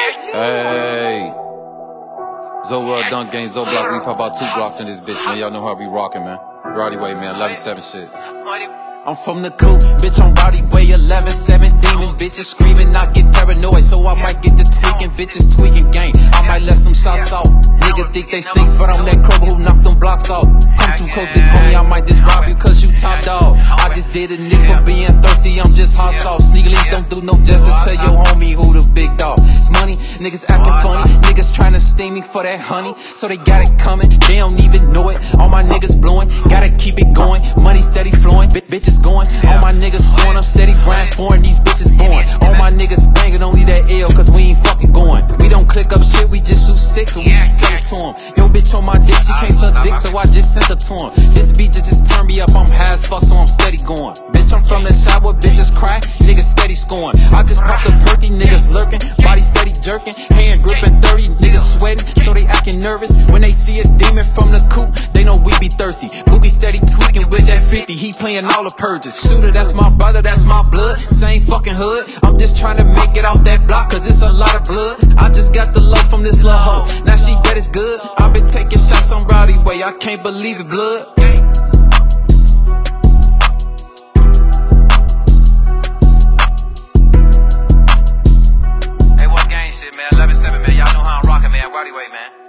Hey. Zo World Dunk Game, Zo Block, we pop out two blocks in this bitch, man. Y'all know how we rockin', man. Roddy Way, man, 11-7 shit. I'm from the coop, bitch, I'm Roddy Way, 11-7 demon, bitches screaming, I get paranoid, so I might get the tweaking, bitches tweaking gang. I might let some shots out. Nigga think they stinks, but I'm that crow who knocked them blocks off. Come too close, big homie, I might just rob you cause you top dog. I just did a for being thirsty, I'm just hot sauce. Sneaky don't do no justice, tell your homie who the big dog. Niggas acting funny, niggas trying to sting me for that honey, so they got it coming, they don't even know it. All my niggas blowing, gotta keep it going, money steady flowing, B bitches going. All my niggas scoring, I'm steady grind foreign, these bitches born. All my niggas banging, only that ill, cause we ain't fucking going. We don't click up shit, we just shoot sticks and we sell it to him. Yo, bitch on my dick, she can't suck dick, so I just sent her to him. This beat just turn me up, I'm high as fuck, so I'm steady going. Bitch, I'm from the side where bitches cry, niggas I just popped a perky, niggas lurking, body steady jerking, hand gripping 30, niggas sweating, so they acting nervous. When they see a demon from the coop, they know we be thirsty. Boogie steady tweaking with that 50, he playing all the purges. Shooter, that's my brother, that's my blood, same fucking hood. I'm just trying to make it off that block, cause it's a lot of blood. I just got the love from this little hoe, now she dead is good. i been taking shots on Rowdy Way, I can't believe it, blood. Party Way, man.